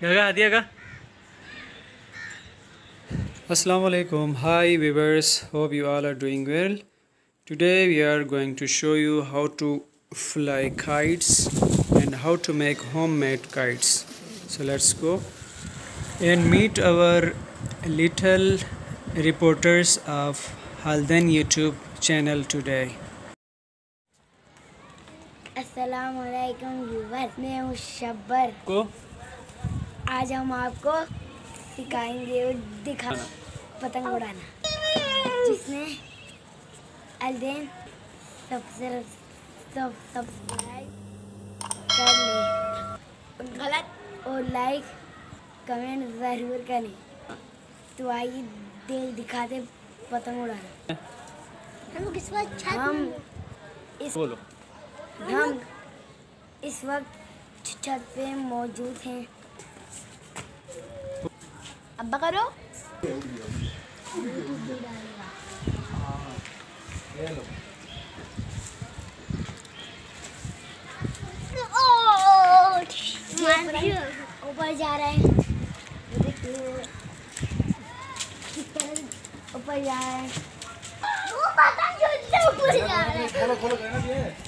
Yaga, alaikum. Hi viewers, hope you all are doing well. Today we are going to show you how to fly kites and how to make homemade kites. So let's go and meet our little reporters of Halden YouTube channel today. अस्सलाम वालेकुम viewer मैं हूँ शब्बर। को? आज हम आपको सिखाएँगे और दिखा पतंग उड़ाना। जिसने अलदेन सबसे सब सब्सक्राइब कर ले। गलत और लाइक कमेंट ज़रूर करें। तो आइए दे दिखाते पतंग उड़ाना। हम लोग इस वक्त हम इस बोलो। हम इस वक्त छत पे मौजूद हैं अब्बा करो ऊपर जा रहे हैं ऊपर जा रहे हैं वो पतंग ऊपर जा रहे हैं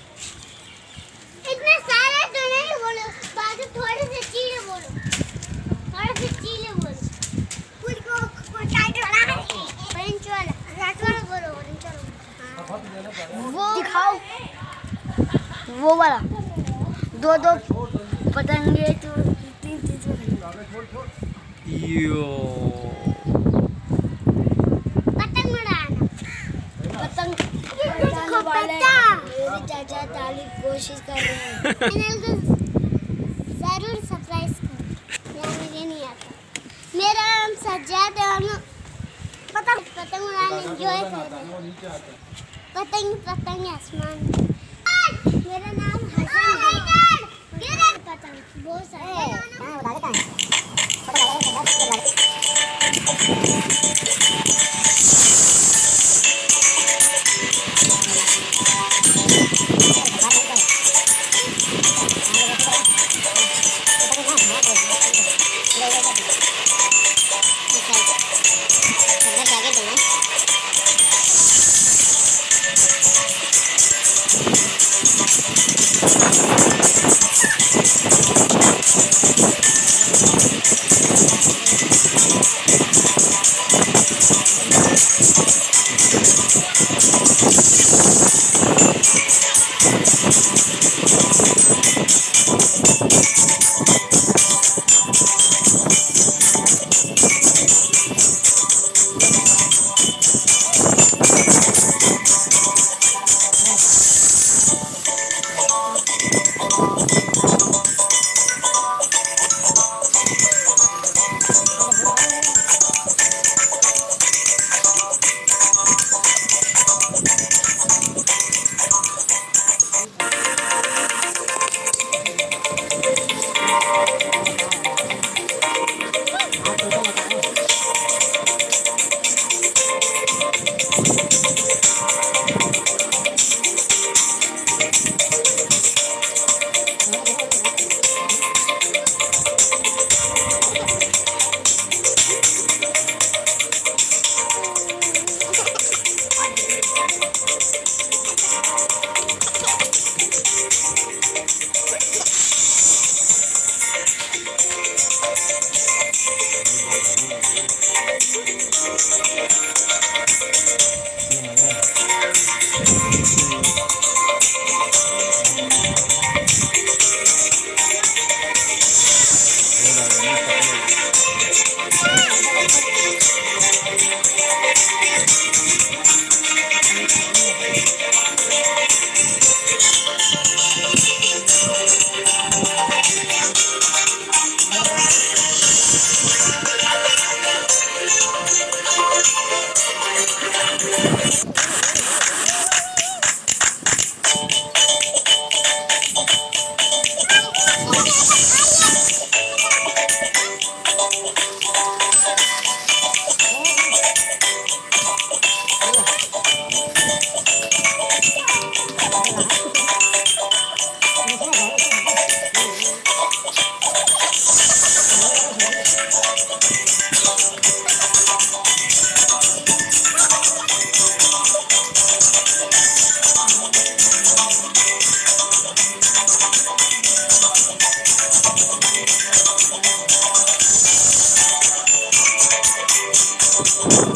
वो वाला। दो दो पतंगे तो तीन तीन यो। पतंग उड़ाना। पतंग। किसको वाले मेरे चाचा ताली कोशिश कर रहे हैं। चैनल को ज़रूर सब्सक्राइब करो यार मुझे नहीं आता। मेरा नाम सज्जाद है और पतंग पतंग उड़ाने एंजॉय कर रहे हैं। पतंग पतंग आसमान। मेरा नाम हसन है बहुत सारे Thank you. you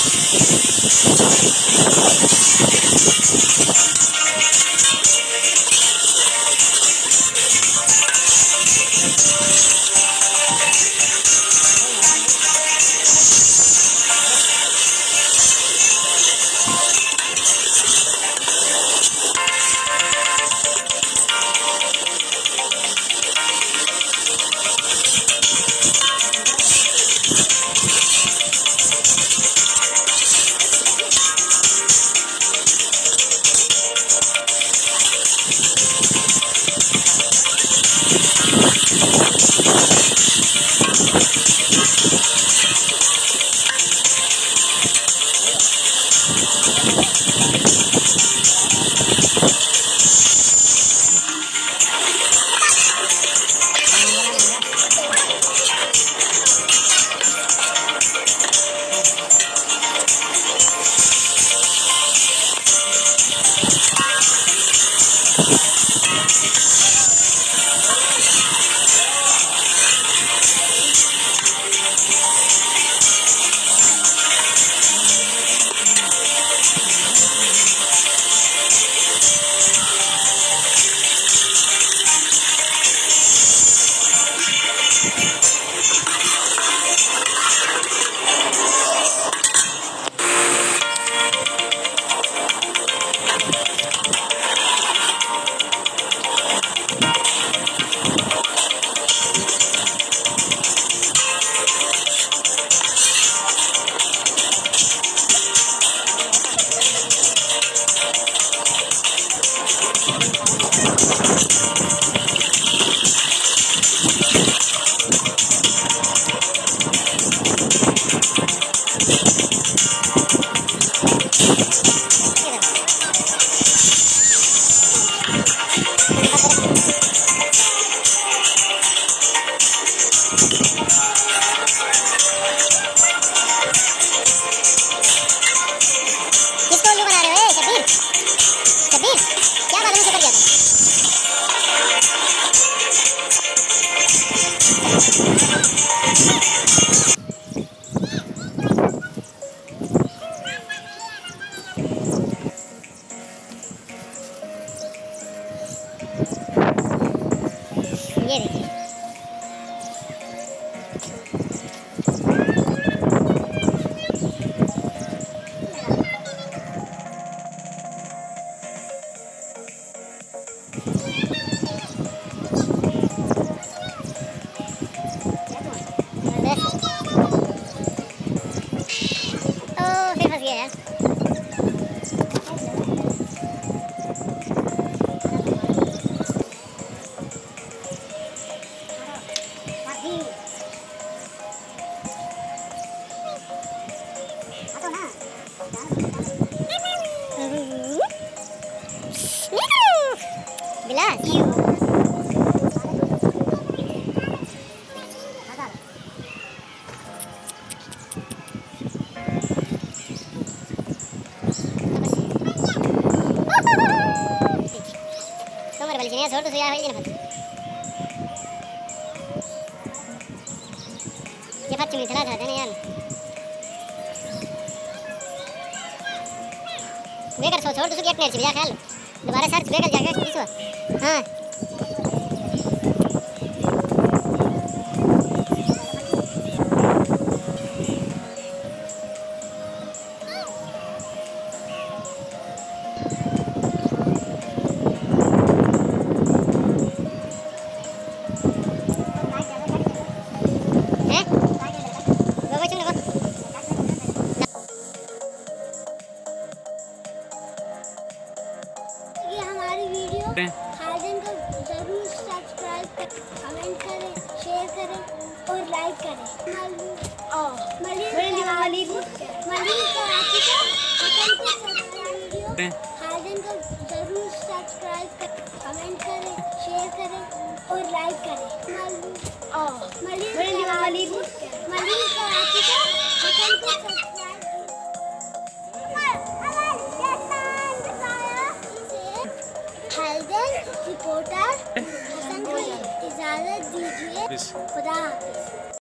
すごい!あっ。Sini ya, sorot suya ini dapat. Cepat cumi telah ada nih yan. बेकर सो छोड़ तो चिड़िया ख्याल दोबारा सर्च बेकर किस हाँ हैं हार्डन को ज़रूर सब्सक्राइब करें कमेंट करें शेयर करें और लाइक करें। मलिक मलिक कराची को अपन को सब्सक्राइब रिपोर्टर हसन को इजाज़त दीजिए। खुदा हाफिज।